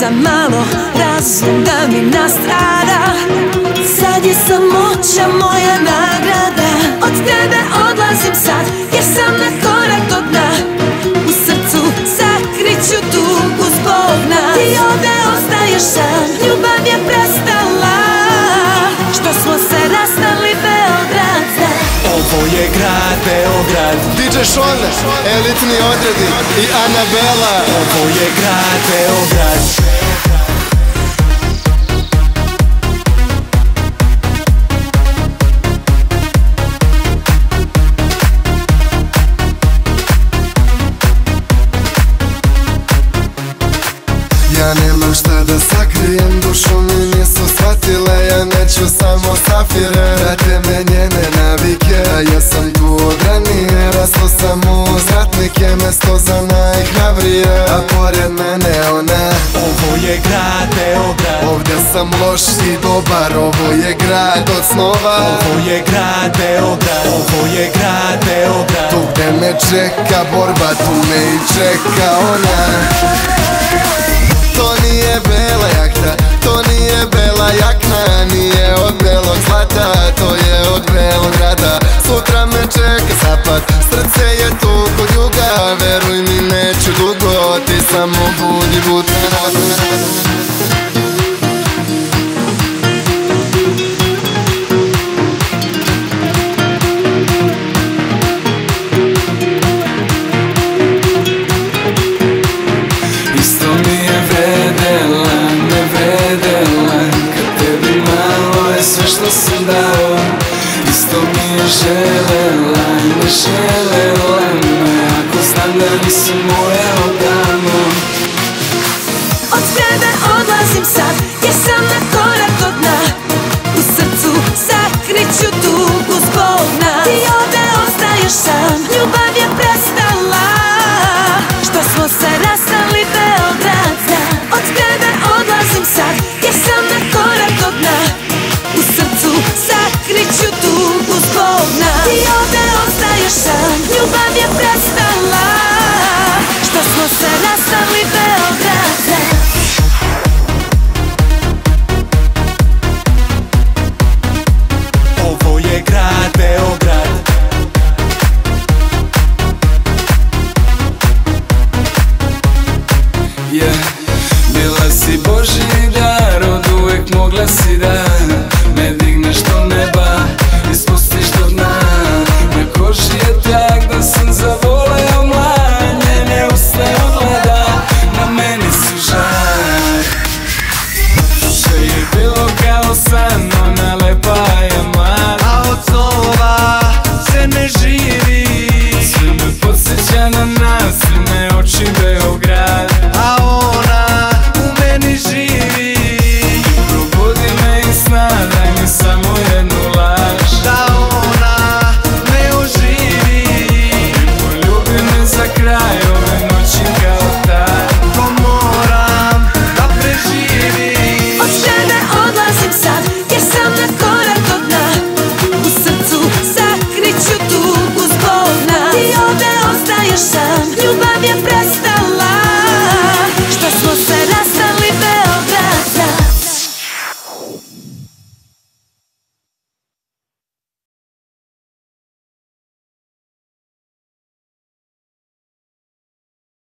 da malo razum da mi nastrada. Sad je samoća moja nagrada. Od tebe odlazim sad jer sam na korak do dna. U srcu sakriću tugu zbog nas. Ti ovde ostaješ sam, ljubav je prestala Ovo je grad Beograd. DJ Šone, elitni odredi i Anabela. Ovo je grad Beograd. Ja nemam šta da sakrijem, dušu mi nisu shvatile Ja neću samo safire, prate me njene navike pored mene ona Ovo je grad Beograd Ovdje sam loš i dobar, ovo je grad od snova. Ovo je grad Beograd Ovo je grad Beograd Tu gde me čeka borba, tu me i čeka ona. To nije bela jahta, to nije bela jakna Nije od belog zlata, to je od belog grada Sutra me čeka zapad, srce je tu kod juga Veruj mi neću dugo, te samo budi, budi Isto mi je vredela, ne tebi malo je što sam dao. Isto mi je želela, ne želela me Ako znam da nisam тебе